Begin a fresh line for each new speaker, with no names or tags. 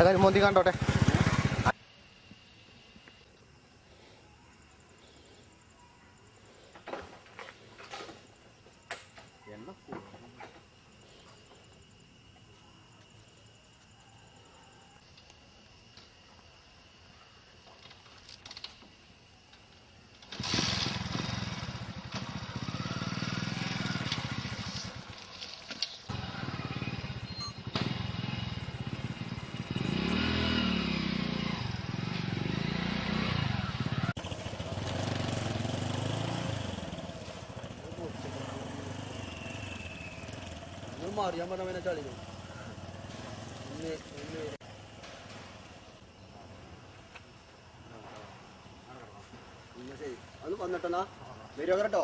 ഏതായാലും മോന്തി കണ്ടോട്ടെ
മാറിയാൻ പറഞ്ഞ ചളിക്കും. ഒന്ന് ഒന്ന് ഇന്ന് ശരി. അത് വന്നിട്ടെന്നാ? വരുമോ കേട്ടോ.